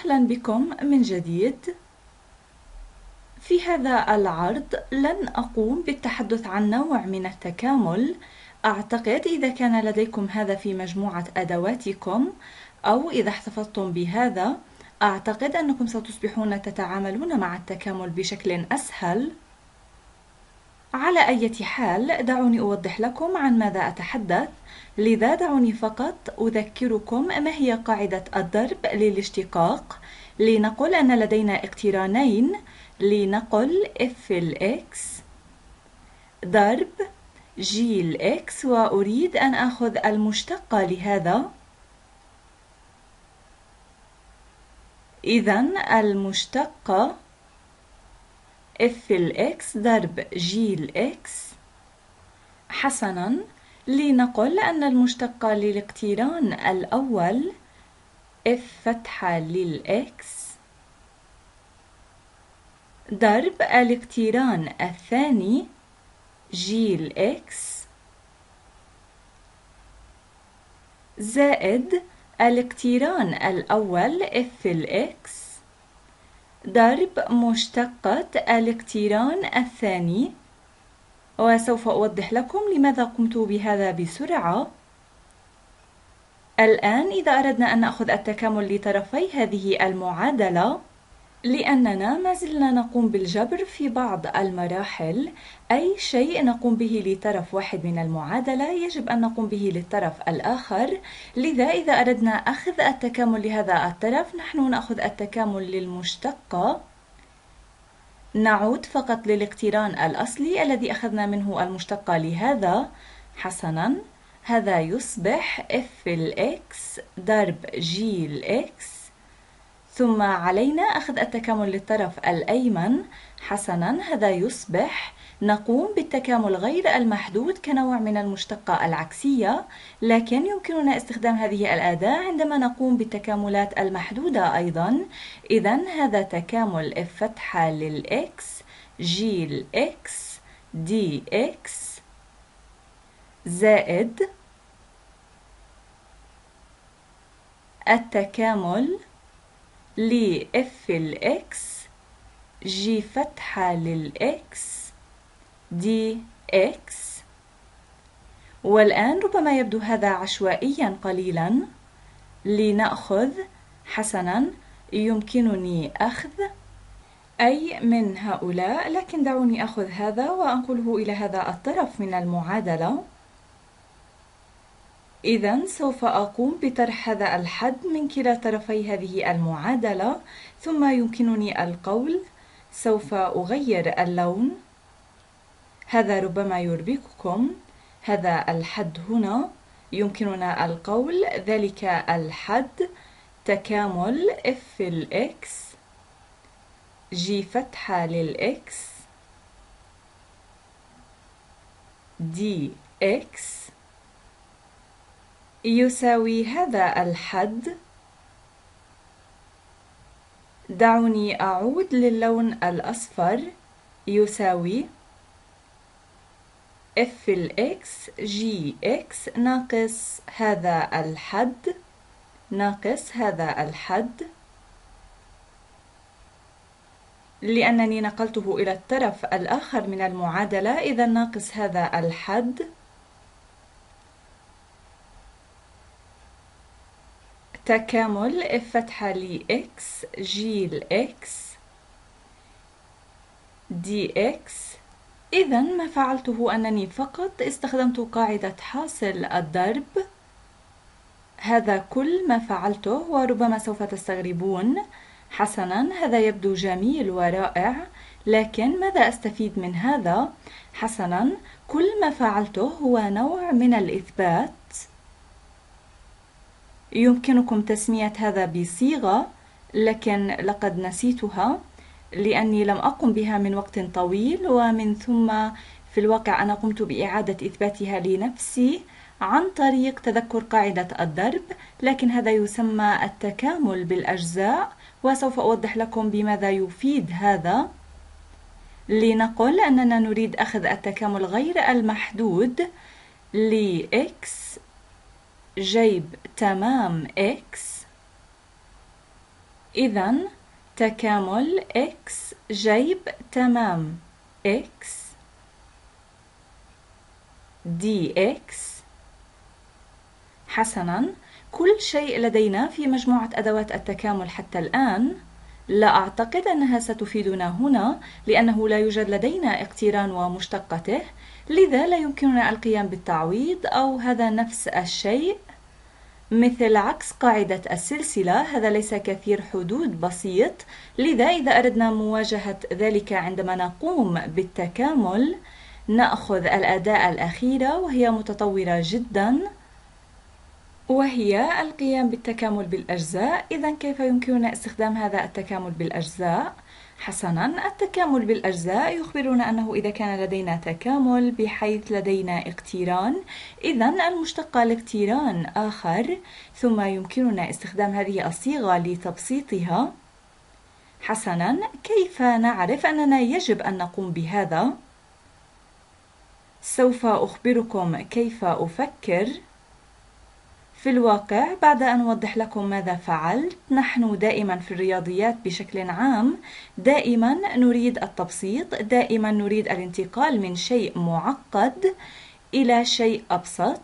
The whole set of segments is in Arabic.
أهلا بكم من جديد. في هذا العرض لن أقوم بالتحدث عن نوع من التكامل. أعتقد إذا كان لديكم هذا في مجموعة أدواتكم أو إذا احتفظتم بهذا أعتقد أنكم ستصبحون تتعاملون مع التكامل بشكل أسهل. على أي حال دعوني أوضح لكم عن ماذا أتحدث. لذا دعوني فقط أذكركم ما هي قاعدة الضرب للاشتقاق. لنقل أن لدينا اقترانين. لنقل f x ضرب g x وأريد أن أخذ المشتقة لهذا. إذا المشتقة f x ضرب g x حسنا. لنقل أن المشتقة للاقتران الأول f فتحة لل x ضرب الاقتران الثاني g ل x زائد الاقتران الأول f ال x ضرب مشتقة الاقتران الثاني وسوف أوضح لكم لماذا قمت بهذا بسرعة. الآن إذا أردنا أن نأخذ التكامل لطرفي هذه المعادلة لأننا ما زلنا نقوم بالجبر في بعض المراحل. أي شيء نقوم به لطرف واحد من المعادلة يجب أن نقوم به للطرف الآخر. لذا إذا أردنا أخذ التكامل لهذا الطرف نحن نأخذ التكامل للمشتقة نعود فقط للاقتران الأصلي الذي أخذنا منه المشتقة لهذا. حسنا. هذا يصبح f الإكس ضرب g الإكس ثم علينا أخذ التكامل للطرف الأيمن. حسنا هذا يصبح. نقوم بالتكامل غير المحدود كنوع من المشتقة العكسية لكن يمكننا استخدام هذه الأداة عندما نقوم بالتكاملات المحدودة أيضا. إذا هذا تكامل f فتحة للإكس g ال x dx زائد التكامل ل f ال x g فتحة لل x dx والآن ربما يبدو هذا عشوائيا قليلا. لنأخذ حسنا يمكنني أخذ أي من هؤلاء لكن دعوني أخذ هذا وأنقله إلى هذا الطرف من المعادلة. إذا سوف أقوم بطرح هذا الحد من كلا طرفي هذه المعادلة ثم يمكنني القول سوف أغير اللون. هذا ربما يربككم. هذا الحد هنا. يمكننا القول. ذلك الحد تكامل f ال x g فتحة لل x dx يساوي هذا الحد. دعوني أعود للون الأصفر. يساوي f ال x g x ناقص هذا الحد. ناقص هذا الحد. لأنني نقلته إلى الطرف الآخر من المعادلة إذا ناقص هذا الحد. تكامل اف فتحة ل x ل x دي x إذا ما فعلته أنني فقط استخدمت قاعدة حاصل الضرب. هذا كل ما فعلته وربما سوف تستغربون. حسنا هذا يبدو جميل ورائع لكن ماذا أستفيد من هذا؟ حسنا كل ما فعلته هو نوع من الإثبات. يمكنكم تسمية هذا بصيغة لكن لقد نسيتها لأني لم أقم بها من وقت طويل ومن ثم في الواقع أنا قمت بإعادة إثباتها لنفسي عن طريق تذكر قاعدة الضرب لكن هذا يسمى التكامل بالأجزاء وسوف أوضح لكم بماذا يفيد هذا. لنقل أننا نريد أخذ التكامل غير المحدود ل x جيب تمام x. إذا تكامل x جيب تمام x. Dx حسناً كل شيء لدينا في مجموعة أدوات التكامل حتى الآن. لا أعتقد أنها ستفيدنا هنا لأنه لا يوجد لدينا اقتران ومشتقته لذا لا يمكننا القيام بالتعويض أو هذا نفس الشيء. مثل عكس قاعدة السلسلة هذا ليس كثير حدود بسيط لذا إذا أردنا مواجهة ذلك عندما نقوم بالتكامل نأخذ الأداة الأخيرة وهي متطورة جدا. وهي القيام بالتكامل بالأجزاء إذا كيف يمكننا استخدام هذا التكامل بالأجزاء؟ حسنا التكامل بالأجزاء يخبرنا أنه إذا كان لدينا تكامل بحيث لدينا اقتران إذا المشتقة لاقتران آخر ثم يمكننا استخدام هذه الصيغة لتبسيطها حسنا كيف نعرف أننا يجب أن نقوم بهذا؟ سوف أخبركم كيف أفكر في الواقع بعد أن أوضح لكم ماذا فعلت نحن دائما في الرياضيات بشكل عام دائما نريد التبسيط دائما نريد الانتقال من شيء معقد إلى شيء أبسط.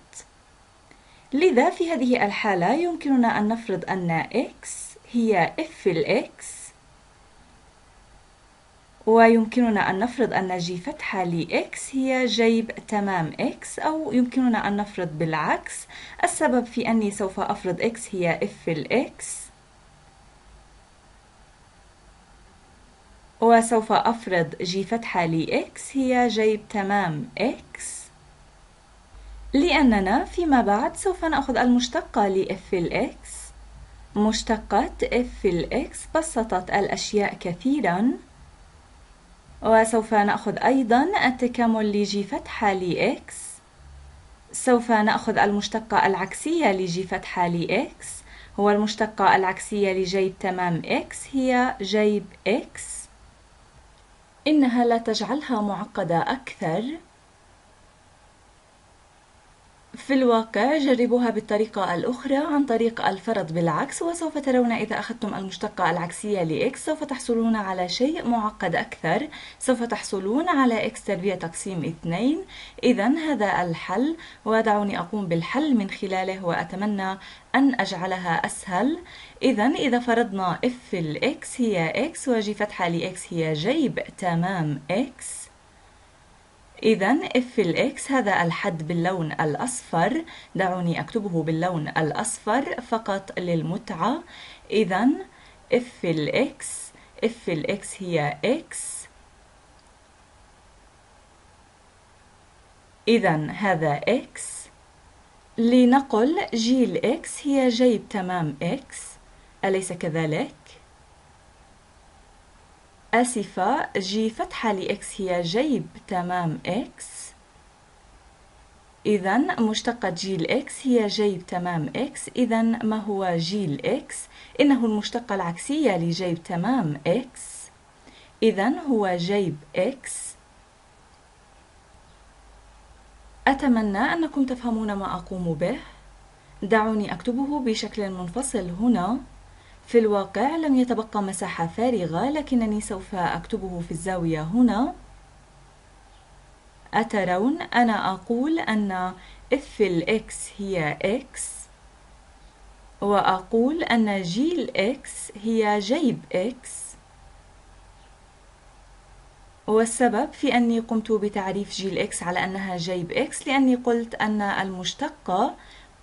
لذا في هذه الحالة يمكننا أن نفرض أن x هي f الx ويمكننا أن نفرض أن جي فتحة لإكس هي جيب تمام إكس أو يمكننا أن نفرض بالعكس. السبب في أني سوف أفرض إكس هي إف الإكس وسوف أفرض جي فتحة لإكس هي جيب تمام إكس لأننا فيما بعد سوف نأخذ المشتقة لإف الإكس مشتقة إف الإكس بسطت الأشياء كثيراً. وسوف نأخذ أيضا التكامل لجي فتحة لإكس سوف نأخذ المشتقة العكسية لجي فتحة لإكس هو المشتقة العكسية لجيب تمام إكس هي جيب إكس إنها لا تجعلها معقدة أكثر. في الواقع جربوها بالطريقة الأخرى عن طريق الفرض بالعكس وسوف ترون إذا أخذتم المشتقة العكسية لإكس سوف تحصلون على شيء معقد أكثر. سوف تحصلون على إكس تربيع تقسيم اثنين. إذا هذا الحل ودعوني أقوم بالحل من خلاله وأتمنى أن أجعلها أسهل. إذا إذا فرضنا إف الإكس هي إكس وجي فتحة لإكس هي جيب تمام إكس. إذا اف الإكس هذا الحد باللون الأصفر. دعوني أكتبه باللون الأصفر فقط للمتعة. إذا اف الإكس اف الإكس هي إكس. إذا هذا إكس. لنقل جي الإكس هي جيب تمام إكس. أليس كذلك؟ آسفة جي فتحة لإكس هي جيب تمام إكس. إذا مشتقة جي الإكس هي جيب تمام إكس. إذا ما هو جي الإكس؟ إنه المشتقة العكسية لجيب تمام إكس. إذا هو جيب إكس. أتمنى أنكم تفهمون ما أقوم به. دعوني أكتبه بشكل منفصل هنا. في الواقع لم يتبقى مساحة فارغة لكنني سوف أكتبه في الزاوية هنا. أترون أنا أقول أن f الإكس هي x وأقول أن جيل x هي جيب x والسبب في أني قمت بتعريف جيل x على أنها جيب x لأني قلت أن المشتقة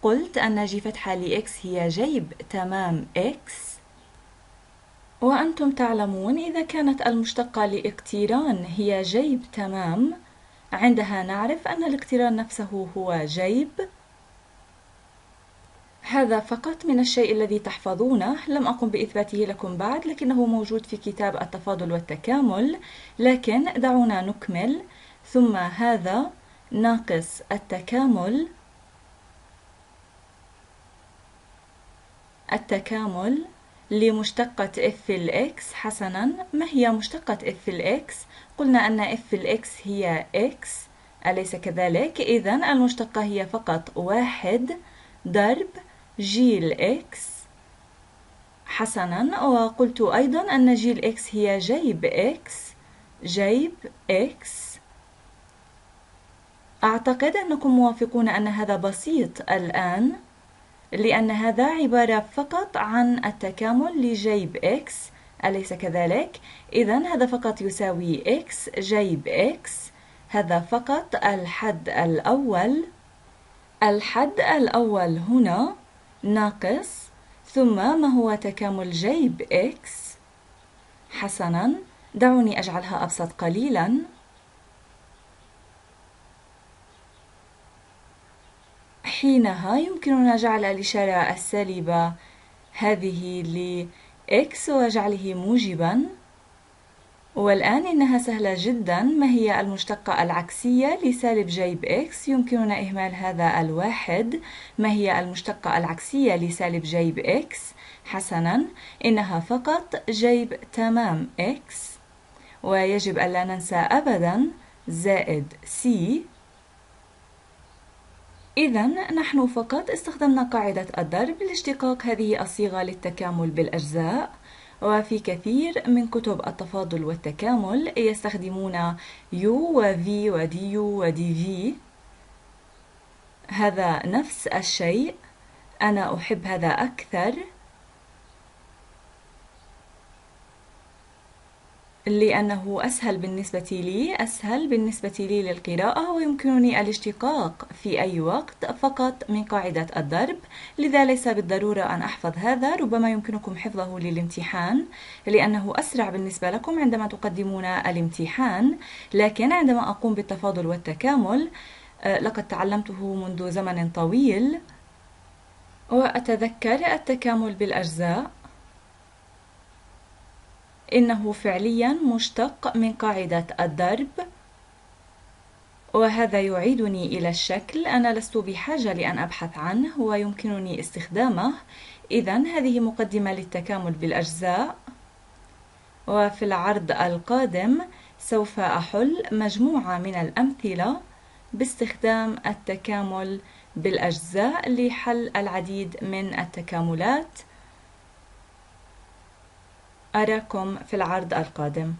قلت أن جي فتحة لإكس هي جيب تمام x وأنتم تعلمون إذا كانت المشتقة لاقتران هي جيب تمام. عندها نعرف أن الاقتران نفسه هو جيب. هذا فقط من الشيء الذي تحفظونه. لم أقم بإثباته لكم بعد لكنه موجود في كتاب التفاضل والتكامل. لكن دعونا نكمل. ثم هذا ناقص التكامل. التكامل لمشتقة f الإكس حسنا. ما هي مشتقة f الإكس؟ قلنا أن f الإكس هي x. أليس كذلك؟ إذا المشتقة هي فقط واحد. ضرب g الإكس حسنا. وقلت أيضا أن جي الإكس هي جيب إكس جيب إكس أعتقد أنكم موافقون أن هذا بسيط الآن. لأن هذا عبارة فقط عن التكامل لجيب إكس أليس كذلك؟ إذا هذا فقط يساوي إكس جيب إكس هذا فقط الحد الأول. الحد الأول هنا ناقص ثم ما هو تكامل جيب إكس حسنا. دعوني أجعلها أبسط قليلا. حينها يمكننا جعل الإشارة السالبة هذه ل x وجعله موجبا. والآن إنها سهلة جدا. ما هي المشتقة العكسية لسالب جيب x يمكننا إهمال هذا الواحد. ما هي المشتقة العكسية لسالب جيب x حسنا. إنها فقط جيب تمام x ويجب ألا ننسى أبدا زائد c إذا نحن فقط استخدمنا قاعدة الضرب لاشتقاق هذه الصيغة للتكامل بالأجزاء وفي كثير من كتب التفاضل والتكامل يستخدمون u و v و du و dv هذا نفس الشيء أنا أحب هذا أكثر. لأنه أسهل بالنسبة لي أسهل بالنسبة لي للقراءة ويمكنني الاشتقاق في أي وقت فقط من قاعدة الضرب. لذا ليس بالضرورة أن أحفظ هذا ربما يمكنكم حفظه للامتحان لأنه أسرع بالنسبة لكم عندما تقدمون الامتحان. لكن عندما أقوم بالتفاضل والتكامل آه، لقد تعلمته منذ زمن طويل وأتذكر التكامل بالأجزاء. إنه فعليا مشتق من قاعدة الضرب وهذا يعيدني إلى الشكل. أنا لست بحاجة لأن أبحث عنه ويمكنني استخدامه. إذا هذه مقدمة للتكامل بالأجزاء. وفي العرض القادم سوف أحل مجموعة من الأمثلة باستخدام التكامل بالأجزاء لحل العديد من التكاملات. أراكم في العرض القادم.